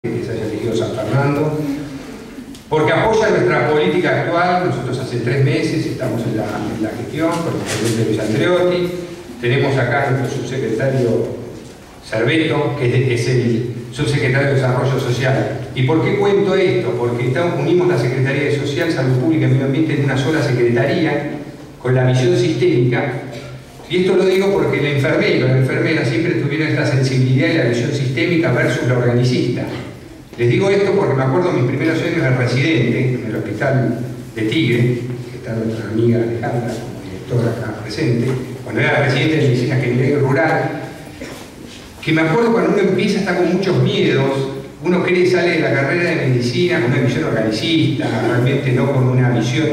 que se haya elegido San Fernando, porque apoya nuestra política actual, nosotros hace tres meses estamos en la, gestión con el presidente Luis Andreotti, tenemos acá nuestro subsecretario Cerveto, que es el subsecretario de Desarrollo Social. ¿Y por qué cuento esto? Porque unimos la Secretaría de Social, Salud Pública y Medio Ambiente en una sola secretaría, con la visión sistémica, y esto lo digo porque el enfermero, la enfermera siempre tuvieron esta sensibilidad y la visión sistémica versus la organicista. Les digo esto porque me acuerdo mis primeros años de residente en el hospital de Tigre, que está nuestra amiga Alejandra como directora acá presente, cuando era residente de medicina general rural, que me acuerdo cuando uno empieza está con muchos miedos, uno cree sale de la carrera de medicina con una visión organicista, realmente no con una visión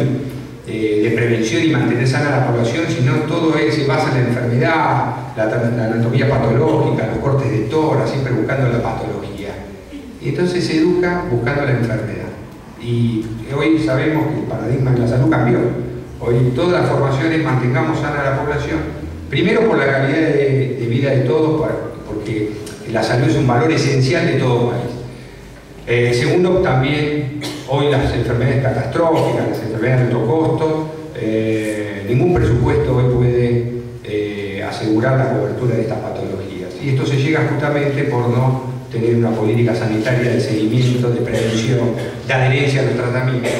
eh, de prevención y mantener sana la población, sino todo es, se basa en la enfermedad, la, anatomía patológica, los cortes de tora, siempre buscando la patología. Y entonces se educa buscando la enfermedad. Y hoy sabemos que el paradigma de la salud cambió. Hoy todas las formaciones mantengamos sana a la población, primero por la calidad de, vida de todos, porque la salud es un valor esencial de todo país. Eh, segundo, también hoy las enfermedades catastróficas, las enfermedades de alto costo, eh, ningún presupuesto hoy puede eh, asegurar la cobertura de estas patologías. Y esto se llega justamente por no tener una política sanitaria de seguimiento, de prevención, de adherencia a los tratamientos